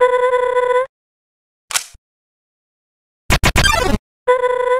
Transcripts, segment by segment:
you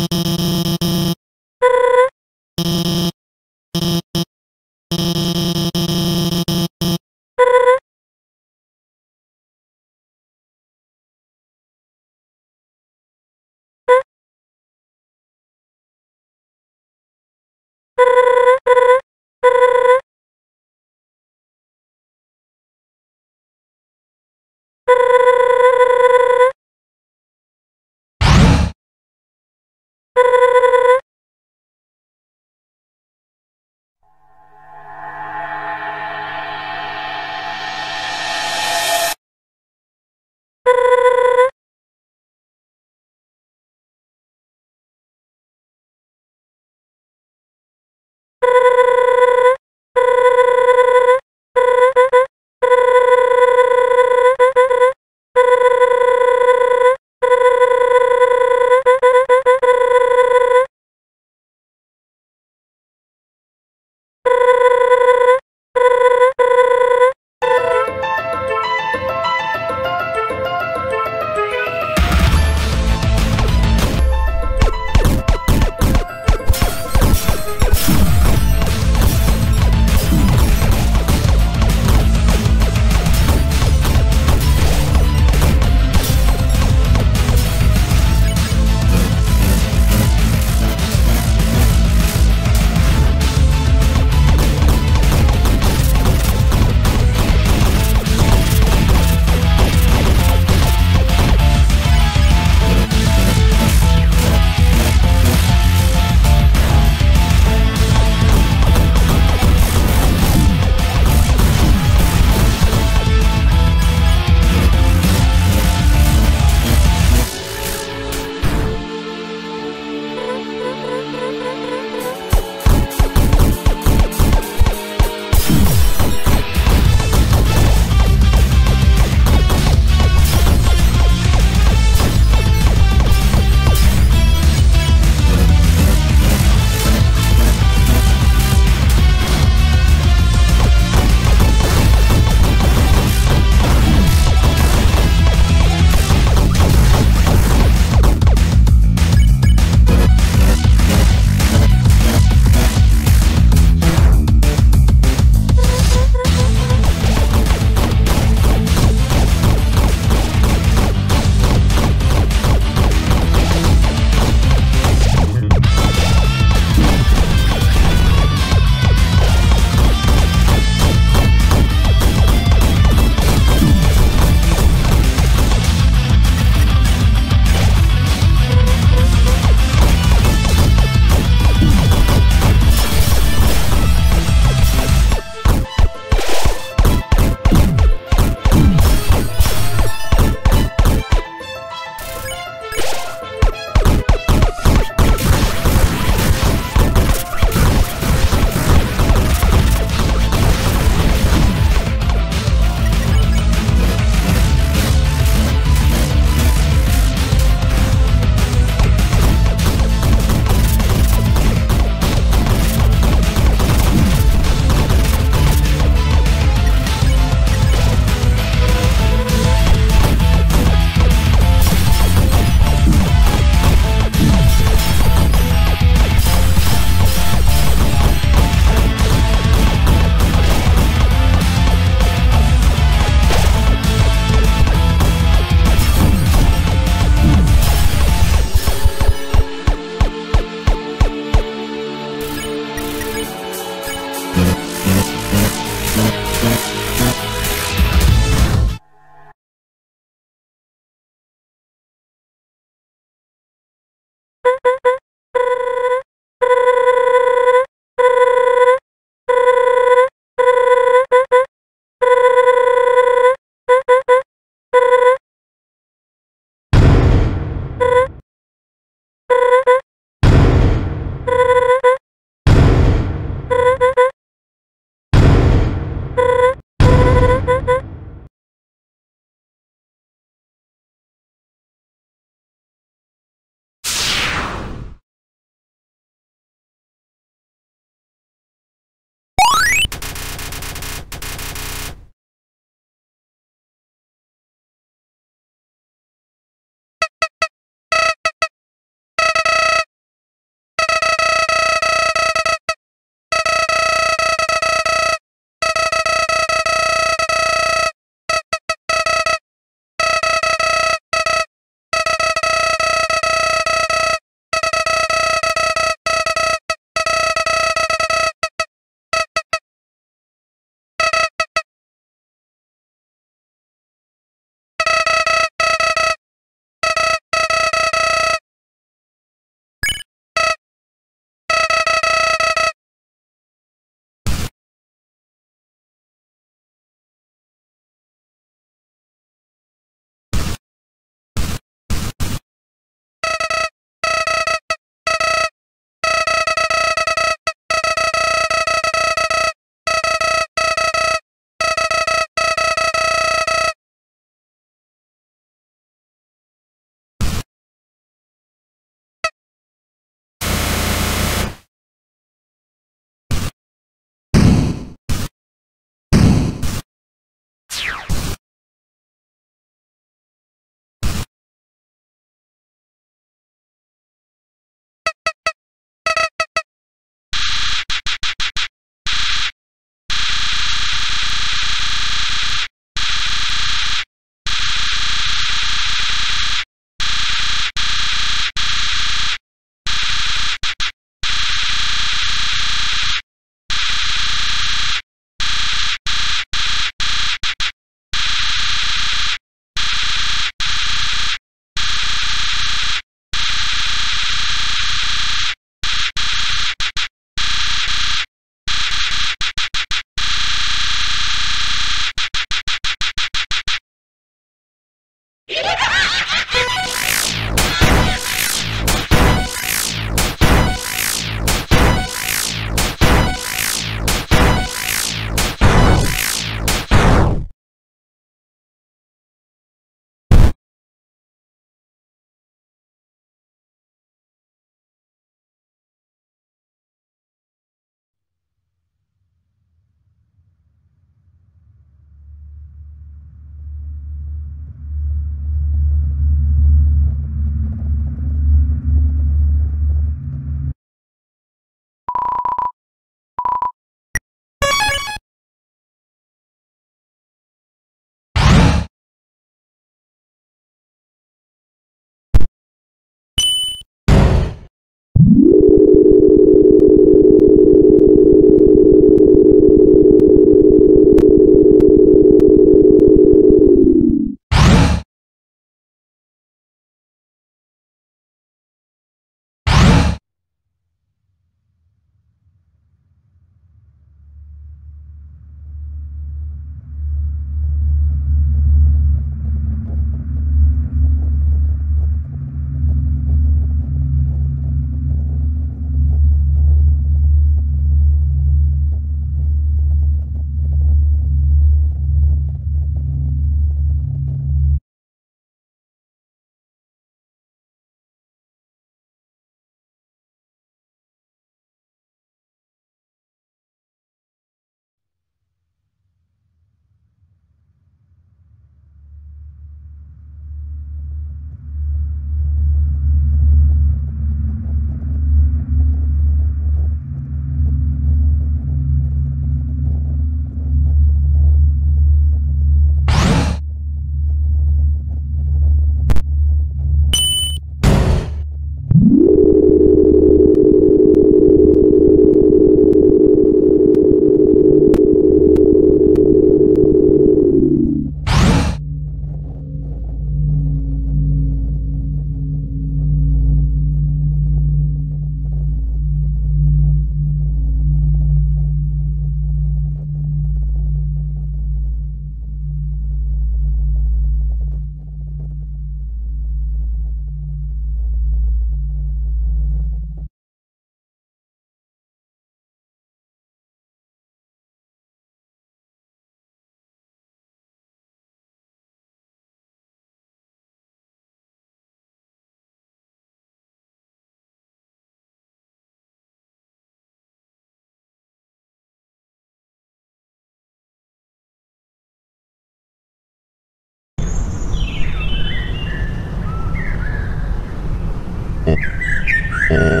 Uh...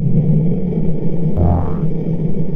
Thank you.